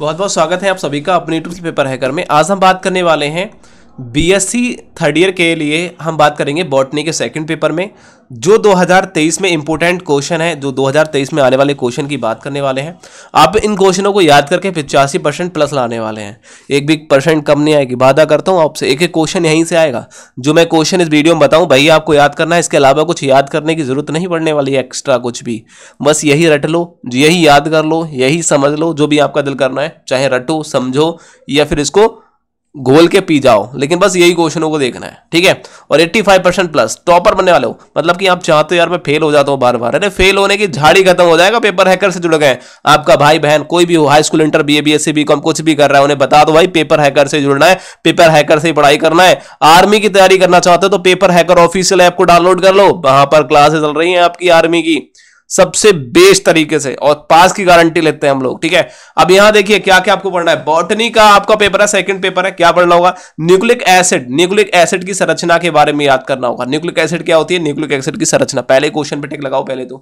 बहुत बहुत स्वागत है आप सभी का अपने यूट्यूब पेपर हैकर में। आज हम बात करने वाले हैं बीएससी थर्ड ईयर के लिए हम बात करेंगे बॉटनी के सेकंड पेपर में, जो 2023 में इंपॉर्टेंट क्वेश्चन है, जो 2023 में आने वाले क्वेश्चन की बात करने वाले हैं। आप इन क्वेश्चनों को याद करके पिचासी परसेंट प्लस लाने वाले हैं। एक भी परसेंट कम नहीं आएगी। वादा करता हूँ आपसे, एक एक क्वेश्चन यहीं से आएगा। जो मैं क्वेश्चन इस वीडियो में बताऊँ, भाई आपको याद करना है, इसके अलावा कुछ याद करने की ज़रूरत नहीं पड़ने वाली है एक्स्ट्रा कुछ भी। बस यही रट लो, यही याद कर लो, यही समझ लो, जो भी आपका दिल करना है, चाहे रटो, समझो, या फिर इसको घोल के पी जाओ, लेकिन बस यही क्वेश्चनों को देखना है, ठीक है? और 85 परसेंट प्लस टॉपर बनने वाले हो। मतलब कि आप चाहते हो यार मैं फेल हो जाता हूँ बार बार अरे फेल होने की झाड़ी खत्म हो जाएगा पेपर हैकर से जुड़ गए। आपका भाई बहन कोई भी हो high school inter B A B S C B com कुछ भी कर रहा है, उन्हें बता दो भाई पेपर हैकर से जुड़ना है पेपर हैकर से पढ़ाई करना है। आर्मी की तैयारी करना चाहते हो तो पेपर हैकर ऑफिशियल ऐप को डाउनलोड कर लो। वहाँ पर क्लासेस चल रही है आपकी आर्मी की। सबसे बेस्ट तरीके से, और पास की गारंटी लेते हैं हम लोग, ठीक है? अब यहाँ देखिए क्या क्या आपको पढ़ना है। बॉटनी का आपका पेपर है सेकंड पेपर है, क्या पढ़ना होगा? न्यूक्लिक एसिड न्यूक्लिक एसिड की संरचना के बारे में याद करना होगा। न्यूक्लिक एसिड क्या होती है? न्यूक्लिक एसिड की संरचना। पहले क्वेश्चन पे टिक लगाओ, पहले तो।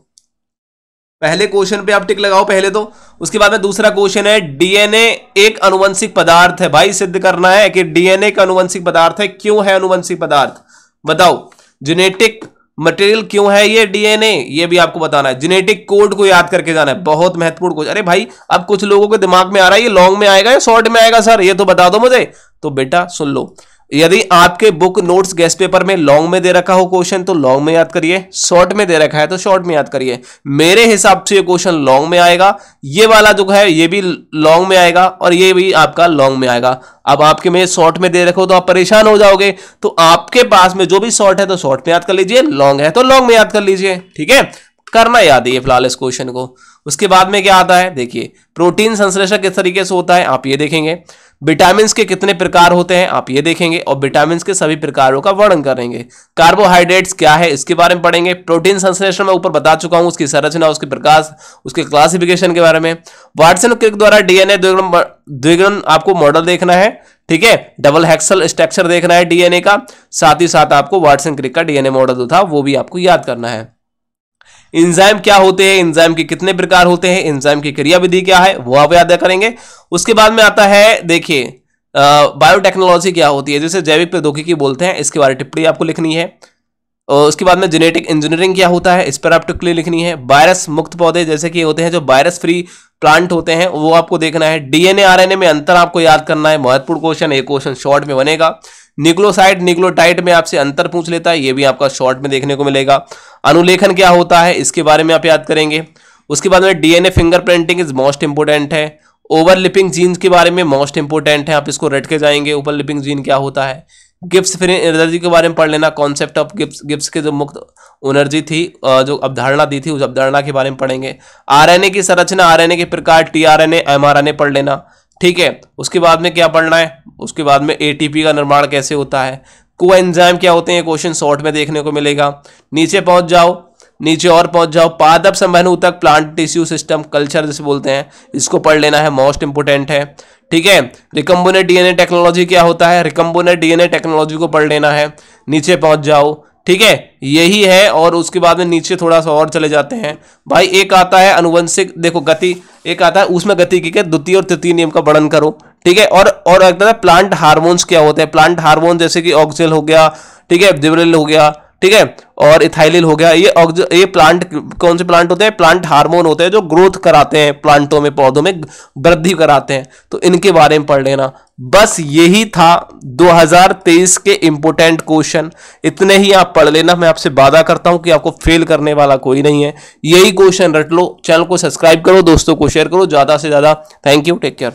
पहले क्वेश्चन पे आप टिक लगाओ, पहले तो। उसके बाद में दूसरा क्वेश्चन है डीएनए एक अनुवंशिक पदार्थ है। भाई, सिद्ध करना है कि डीएनए का अनुवंशिक पदार्थ है। क्यों है अनुवंशिक पदार्थ? बताओ। जेनेटिक मटेरियल क्यों है ये? डीएनए ये भी आपको बताना है। जेनेटिक कोड को याद करके जाना है। बहुत महत्वपूर्ण कोड अरे भाई, अब कुछ लोगों के दिमाग में आ रहा है, ये लॉन्ग में आएगा या शॉर्ट में आएगा सर ये तो बता दो मुझे। तो बेटा, सुन लो। यदि आपके बुक नोट्स गेस्ट पेपर में लॉन्ग में दे रखा हो क्वेश्चन तो लॉन्ग में याद करिए। शॉर्ट में दे रखा है तो शॉर्ट में याद करिए। मेरे हिसाब से ये क्वेश्चन लॉन्ग में आएगा। ये वाला जो है, ये भी लॉन्ग में आएगा और ये भी आपका लॉन्ग में आएगा। अब आपके में शॉर्ट में दे रखो तो आप परेशान हो जाओगे। तो आपके पास में जो भी शॉर्ट है तो शॉर्ट में याद कर लीजिए। लॉन्ग है तो लॉन्ग में याद कर लीजिए। ठीक है? करना याद है फ़िलहाल इस क्वेश्चन को। उसके बाद में क्या आता है? देखिए प्रोटीन संश्लेषक किस तरीके से होता है, आप ये देखेंगे। विटामिन के कितने प्रकार होते हैं, आप ये देखेंगे और विटामिन के सभी प्रकारों का वर्णन करेंगे। कार्बोहाइड्रेट्स क्या है, इसके बारे में पढ़ेंगे। प्रोटीन संश्लेषण में ऊपर बता चुका हूँ, उसकी संरचना, उसके प्रकाश उसके क्लासिफिकेशन के बारे में। वाटसन क्रिक द्वारा डीएनए द्विगुण आपको मॉडल देखना है, ठीक है? डबल हेक्सल स्ट्रक्चर देखना है डीएनए का। साथ ही साथ आपको वाटसन क्रिक का डीएनए मॉडल जो था, वो भी आपको याद करना है। इंजाइम क्या होते हैं? इंजाइम के कितने प्रकार होते हैं? इंजाइम की क्रिया विधि क्या है? वो आप याद करेंगे। उसके बाद में आता है, देखिए बायोटेक्नोलॉजी क्या होती है? जैसे जैविक प्रौद्योगिकी बोलते हैं, इसके बारे में टिप्पणी आपको लिखनी है। और उसके बाद में जेनेटिक इंजीनियरिंग क्या होता है? इस पर आप टिप्पणी लिखनी है। वायरस मुक्त पौधे जैसे कि होते हैं, जो वायरस फ्री प्लांट होते हैं, वो आपको देखना है। डीएनए आरएनए में अंतर आपको याद करना है। महत्वपूर्ण क्वेश्चन एक क्वेश्चन शॉर्ट में बनेगा। निक्लोसाइड निक्लोटाइड में आपसे अंतर पूछ लेता है, ये भी आपका शॉर्ट में देखने को मिलेगा। अनुलेखन क्या होता है, इसके बारे में आप याद करेंगे। उसके बाद में DNA fingerprinting is most important है। ओवरलिपिंग जीन्स के बारे में मोस्ट इंपोर्टेंट है, आप इसको रट के जाएँगे, ओवरलिपिंग जीन क्या होता है। गिफ्ट फ्री एनर्जी के बारे में पढ़ लेना, कॉन्सेप्ट ऑफ़ गिफ्ट गिफ्ट के जो मुक्त एनर्जी थी जो अवधारणा दी थी, उस अवधारणा के बारे में पढ़ेंगे। आरएनए की संरचना, आरएनए के प्रकार, टीआरएनए, एमआरएनए पढ़ लेना। ठीक है, उसके बाद में क्या पढ़ना है? उसके बाद में एटीपी का निर्माण कैसे होता है? को एंजाइम क्या होते हैं? क्वेश्चन शॉर्ट में देखने को मिलेगा। नीचे पहुँच जाओ, नीचे और पहुँच जाओ। पादप संवहन तक प्लांट टिश्यू सिस्टम कल्चर जिसे बोलते हैं, इसको पढ़ लेना है मोस्ट इंपोर्टेंट है। ठीक है, रिकम्बोनेट डीएनए टेक्नोलॉजी क्या होता है? रिकम्बोनेट डीएनए टेक्नोलॉजी को पढ़ लेना है। नीचे पहुँच जाओ ठीक है? यही है और उसके बाद में नीचे थोड़ा सा और चले जाते हैं। भाई, एक आता है अनुवंशिक, देखो गति, एक आता है उसमें गति की द्वितीय और तृतीय नियम का वर्णन करो। ठीक है? और और है प्लांट हार्मोन्स क्या होते हैं? प्लांट हार्मोन जैसे कि ऑक्सिल हो गया, ठीक है? डिब्रिल हो गया ठीक है? और इथाइलिल हो गया। ये ये प्लांट कौन से प्लांट होते हैं? प्लांट हार्मोन होते हैं जो ग्रोथ कराते हैं प्लांटों में, पौधों में, वृद्धि कराते हैं। तो इनके बारे में पढ़ लेना। बस यही था 2023 के इंपोर्टेंट क्वेश्चन इतने ही आप पढ़ लेना। मैं आपसे वादा करता हूँ कि आपको फेल करने वाला कोई नहीं है। यही क्वेश्चन रट लो। चैनल को सब्सक्राइब करो, दोस्तों को शेयर करो। ज़्यादा से ज़्यादा थैंक यू टेक केयर